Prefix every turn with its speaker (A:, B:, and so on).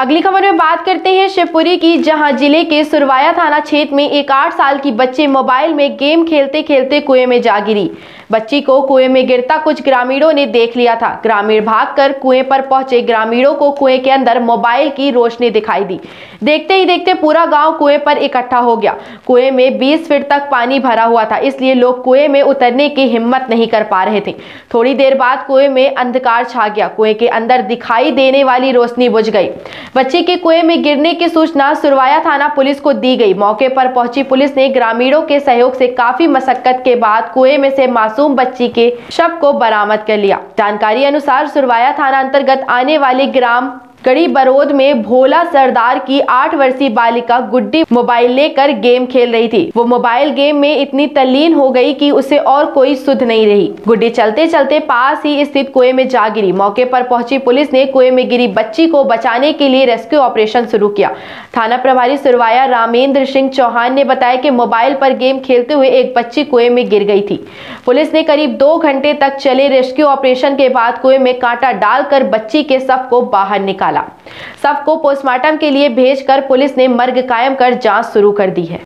A: अगली खबर में बात करते हैं शिवपुरी की, जहाँ ज़िले के सुरवाया थाना क्षेत्र में एक आठ साल की बच्चे मोबाइल में गेम खेलते खेलते कुएँ में जा गिरी। बच्ची को कुएँ में गिरता कुछ ग्रामीणों ने देख लिया था। ग्रामीण भागकर कुएँ पर पहुँचे ग्रामीणों को कुएँ के अंदर मोबाइल की रोशनी दिखाई दी। देखते ही देखते पूरा गाँव कुएँ पर इकट्ठा हो गया। कुएँ में 20 फीट तक पानी भरा हुआ था, इसलिए लोग कुएँ में उतरने की हिम्मत नहीं कर पा रहे थे। थोड़ी देर बाद कुएँ में अंधकार छा गया। कुएँ के अंदर दिखाई देने वाली रोशनी बुझ गई। बच्चे के कुएँ में गिरने की सूचना सुरवाया थाना पुलिस को दी गई। मौके पर पहुँची पुलिस ने ग्रामीणों के सहयोग से काफ़ी मशक्कत के बाद कुएँ में से मासूम बच्ची के शव को बरामद कर लिया। जानकारी अनुसार सुरवाया थाना अंतर्गत आने वाले ग्राम कड़ी बरोद में भोला सरदार की आठ वर्षीय बालिका गुड्डी मोबाइल लेकर गेम खेल रही थी। वो मोबाइल गेम में इतनी तल्लीन हो गई कि उसे और कोई सुध नहीं रही। गुड्डी चलते चलते पास ही स्थित कुएँ में जा गिरी। मौके पर पहुँची पुलिस ने कुएँ में गिरी बच्ची को बचाने के लिए रेस्क्यू ऑपरेशन शुरू किया। थाना प्रभारी सुरवाया रामेंद्र सिंह चौहान ने बताया कि मोबाइल पर गेम खेलते हुए एक बच्ची कुएँ में गिर गई थी। पुलिस ने करीब दो घंटे तक चले रेस्क्यू ऑपरेशन के बाद कुएँ में कांटा डालकर बच्ची के शव को बाहर निकाला। निकाला सबको पोस्टमार्टम के लिए भेजकर पुलिस ने मर्ग कायम कर जाँच शुरू कर दी है।